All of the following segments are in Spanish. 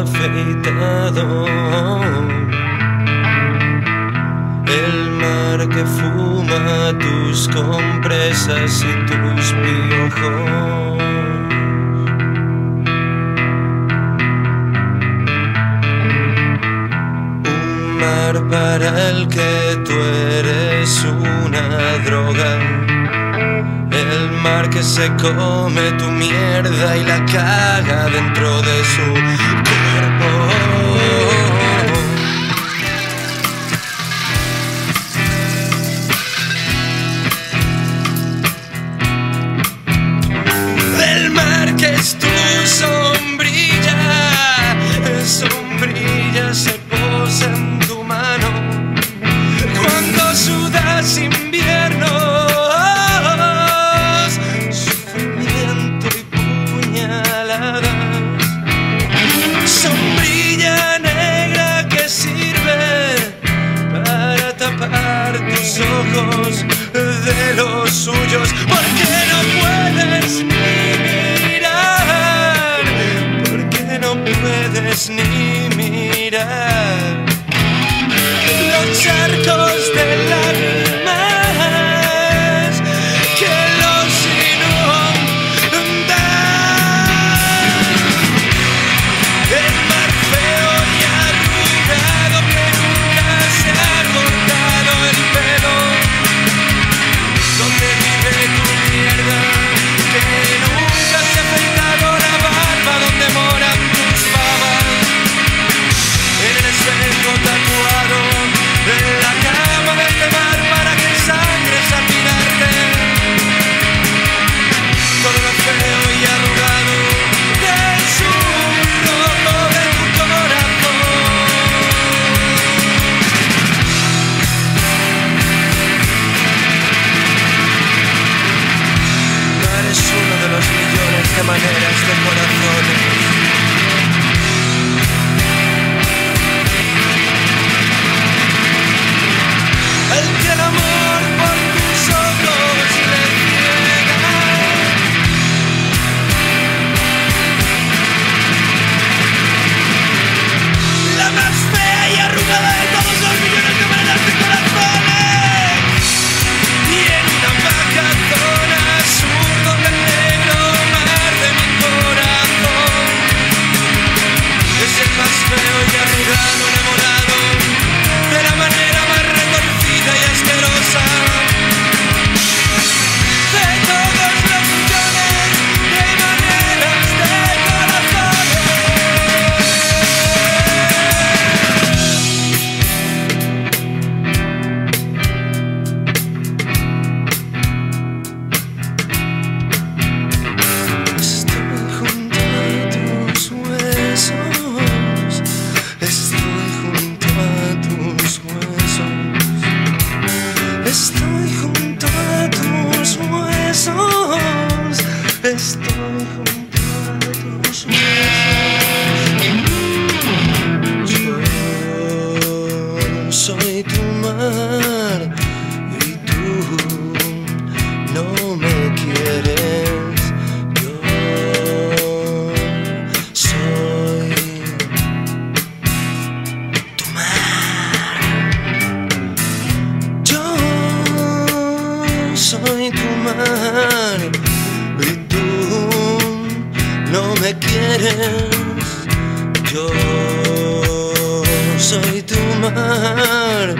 afeitado. El mar que fuma tus compresas y tus piojos. Un mar para el que tú eres una droga. El mar que se come tu mierda y la caga dentro de su ojos de los suyos, porque no puedes ni mirar, porque no puedes ni mirar. Los charcos de la vida me quieres. Yo soy tu mar. Yo soy tu mar. Y tú no me quieres. Yo soy tu mar.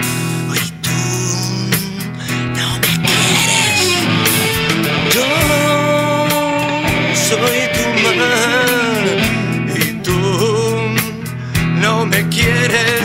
y tú no me quieres.